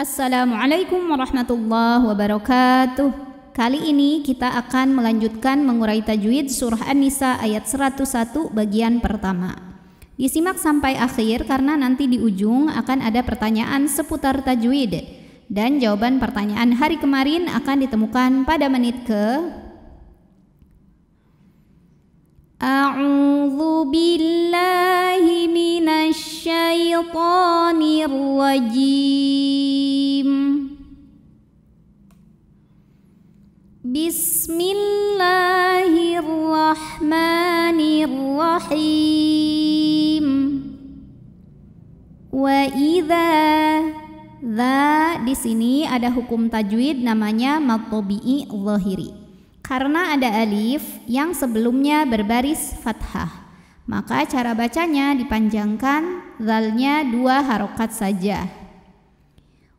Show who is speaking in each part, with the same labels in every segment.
Speaker 1: Assalamualaikum warahmatullahi wabarakatuh. Kali ini kita akan melanjutkan mengurai tajwid surah An-Nisa ayat 101 bagian pertama. Disimak sampai akhir karena nanti di ujung akan ada pertanyaan seputar tajwid dan jawaban pertanyaan hari kemarin akan ditemukan pada menit ke A'udzu billahi minasyaitonir rajim. Bismillahirrahmanirrahim. Wa idza dza di sini ada hukum tajwid namanya matobi'i zahiri. Karena ada alif yang sebelumnya berbaris fathah, maka cara bacanya dipanjangkan zalnya dua harokat saja.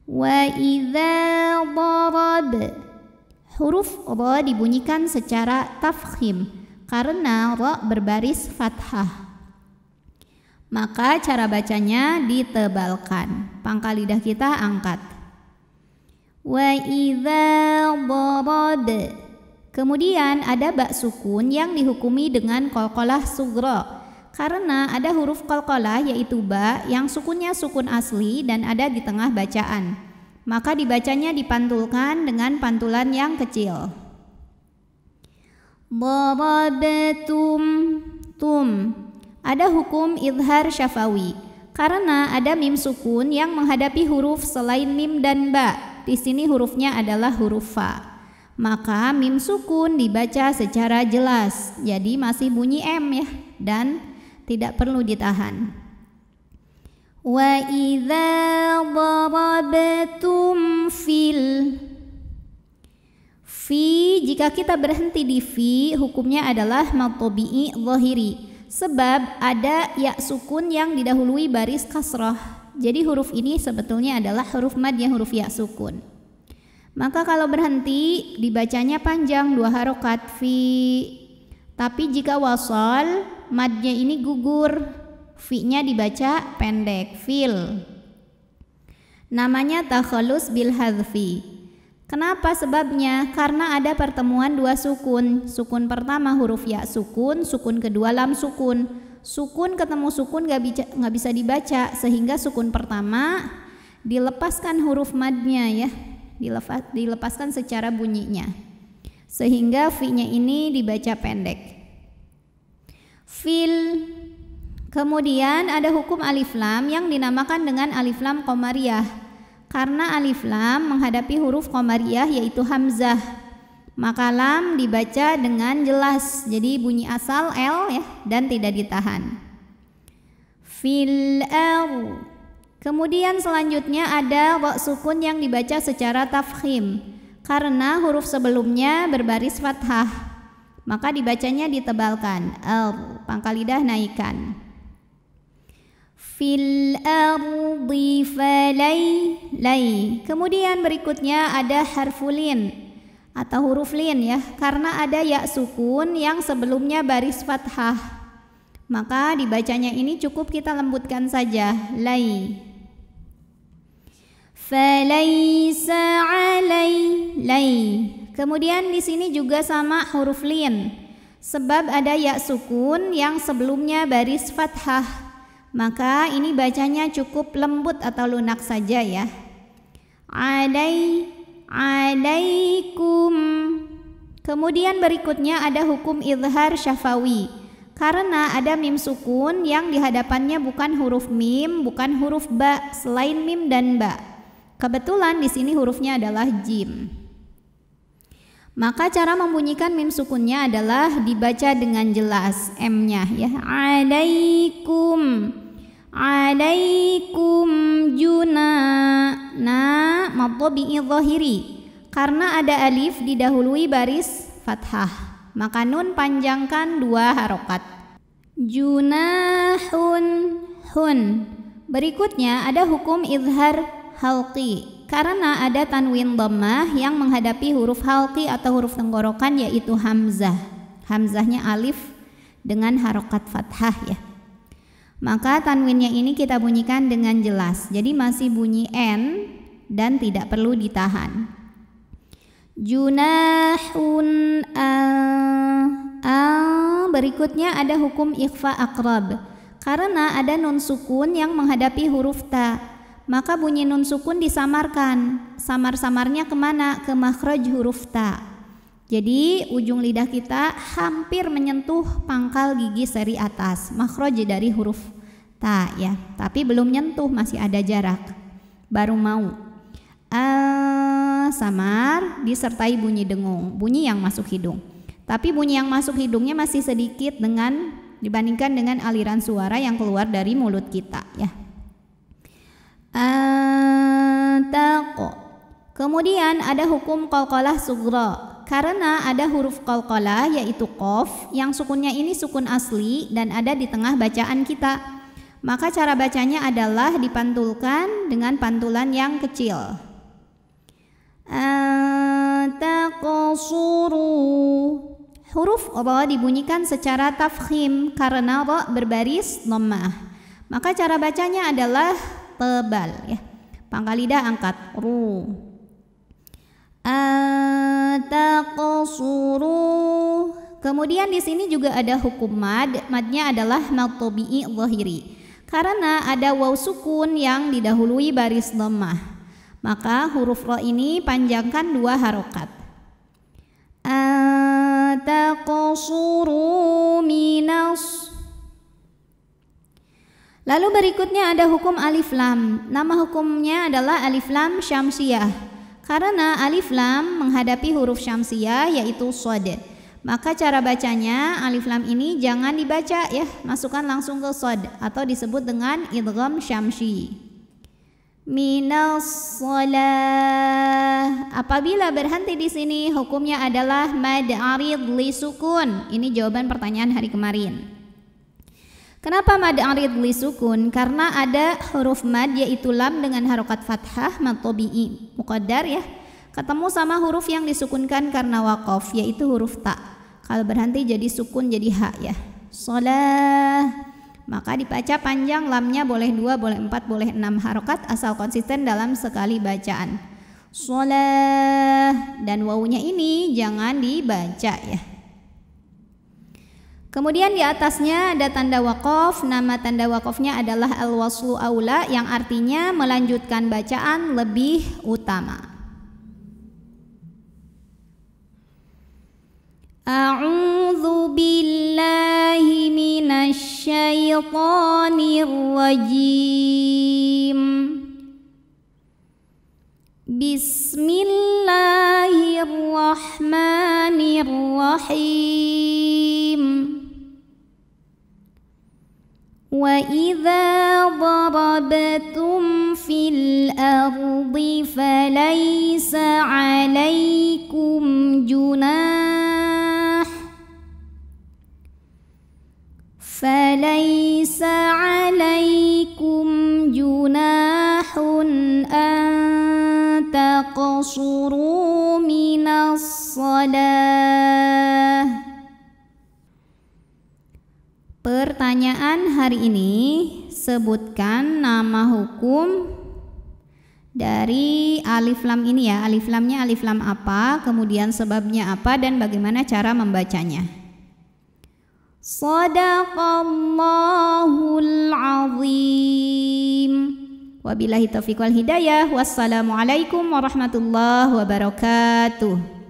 Speaker 1: Wa idza darab Huruf ra dibunyikan secara tafkhim karena ra berbaris fathah. Maka cara bacanya ditebalkan. Pangkal lidah kita angkat. Wa idza darab Kemudian ada bak sukun yang dihukumi dengan kolkolah sugro karena ada huruf kolkolah yaitu ba yang sukunnya sukun asli dan ada di tengah bacaan. Maka dibacanya dipantulkan dengan pantulan yang kecil. Darabatum tum. Ada hukum idhar syafawi karena ada mim sukun yang menghadapi huruf selain mim dan ba. Di sini hurufnya adalah huruf fa maka mim sukun dibaca secara jelas. Jadi masih bunyi M ya dan tidak perlu ditahan. Wa idza darabtum fil Fi jika kita berhenti di fi hukumnya adalah matobi'i zahiri sebab ada ya sukun yang didahului baris kasrah. Jadi huruf ini sebetulnya adalah huruf mad yang huruf ya sukun. Maka kalau berhenti dibacanya panjang dua harokat fi. Tapi jika wasol madnya ini gugur, fi-nya dibaca pendek fil. Namanya takhalus bil hadfi. Kenapa sebabnya? Karena ada pertemuan dua sukun. Sukun pertama huruf ya sukun, sukun kedua lam sukun. Sukun ketemu sukun gak bisa, bisa dibaca sehingga sukun pertama dilepaskan huruf madnya ya dilepas, dilepaskan secara bunyinya sehingga fi-nya ini dibaca pendek. Fil. Kemudian ada hukum alif lam yang dinamakan dengan alif lam komariah karena alif lam menghadapi huruf komariah yaitu hamzah. Maka lam dibaca dengan jelas jadi bunyi asal L ya dan tidak ditahan. Fil L Kemudian selanjutnya ada wa sukun yang dibaca secara tafkhim karena huruf sebelumnya berbaris fathah. Maka dibacanya ditebalkan. Al pangkal lidah naikkan. Fil ardi falai lai. Kemudian berikutnya ada harfulin atau huruf lin ya karena ada ya sukun yang sebelumnya baris fathah. Maka dibacanya ini cukup kita lembutkan saja. Lai Falaisa alai lai. Kemudian di sini juga sama huruf lin. Sebab ada ya sukun yang sebelumnya baris fathah. Maka ini bacanya cukup lembut atau lunak saja ya. Alai alaikum. Kemudian berikutnya ada hukum izhar syafawi. Karena ada mim sukun yang dihadapannya bukan huruf mim, bukan huruf ba, selain mim dan ba. Kebetulan di sini hurufnya adalah jim. Maka cara membunyikan mim sukunnya adalah dibaca dengan jelas M-nya ya. Alaikum. Alaikum juna. Nah, mabtobi'i zahiri. Karena ada alif didahului baris fathah. Maka nun panjangkan dua harokat. Junahun hun. Berikutnya ada hukum izhar halqi karena ada tanwin dhammah yang menghadapi huruf halqi atau huruf tenggorokan yaitu hamzah. Hamzahnya alif dengan harokat fathah ya. Maka tanwinnya ini kita bunyikan dengan jelas. Jadi masih bunyi n dan tidak perlu ditahan. Junahun a, a berikutnya ada hukum ikhfa akrab karena ada nun sukun yang menghadapi huruf ta maka bunyi nun sukun disamarkan. Samar-samarnya ke mana? Ke makhraj huruf ta. Jadi ujung lidah kita hampir menyentuh pangkal gigi seri atas. Makhraj dari huruf ta ya. Tapi belum nyentuh masih ada jarak. Baru mau. A samar disertai bunyi dengung. Bunyi yang masuk hidung. Tapi bunyi yang masuk hidungnya masih sedikit dengan dibandingkan dengan aliran suara yang keluar dari mulut kita ya. Antaqo. Kemudian ada hukum qalqalah sugro karena ada huruf qalqalah yaitu qaf yang sukunnya ini sukun asli dan ada di tengah bacaan kita. Maka cara bacanya adalah dipantulkan dengan pantulan yang kecil. Antaqasuru Huruf ra dibunyikan secara tafkhim karena ra berbaris dhammah. Maka cara bacanya adalah tebal ya. Pangkal lidah angkat ru. Ataqsuru. Kemudian di sini juga ada hukum mad. Madnya adalah mad tabi'i zahiri. Karena ada waw sukun yang didahului baris dhammah. Maka huruf ra ini panjangkan dua harokat taqsuru minas Lalu berikutnya ada hukum alif lam. Nama hukumnya adalah alif lam syamsiyah. Karena alif lam menghadapi huruf syamsiyah yaitu sod. Maka cara bacanya alif lam ini jangan dibaca ya, masukkan langsung ke sod atau disebut dengan idgham syamsi minas salah. Apabila berhenti di sini hukumnya adalah mad arid li sukun. Ini jawaban pertanyaan hari kemarin. Kenapa mad li sukun? Karena ada huruf mad yaitu lam dengan harokat fathah mad tabi'i muqaddar ya. Ketemu sama huruf yang disukunkan karena waqaf yaitu huruf ta. Kalau berhenti jadi sukun jadi ha ya. Salah maka dibaca panjang lamnya boleh dua, boleh empat, boleh enam harokat asal konsisten dalam sekali bacaan. Sholah dan wawunya ini jangan dibaca ya. Kemudian di atasnya ada tanda wakaf, nama tanda wakafnya adalah al-waslu aula yang artinya melanjutkan bacaan lebih utama. A'udzu billahi minasy syaithanir rajim. Bismillahirrahmanirrahim. وإذا ضربتم في الأرض فليس عليكم جناح فليس عليكم جناح أن تقصروا من الصلاة Pertanyaan hari ini sebutkan nama hukum dari alif lam ini ya. Alif lamnya alif lam apa, kemudian sebabnya apa dan bagaimana cara membacanya. Sadaqallahul azim. Wabillahi taufiq wal hidayah. Wassalamualaikum warahmatullahi wabarakatuh.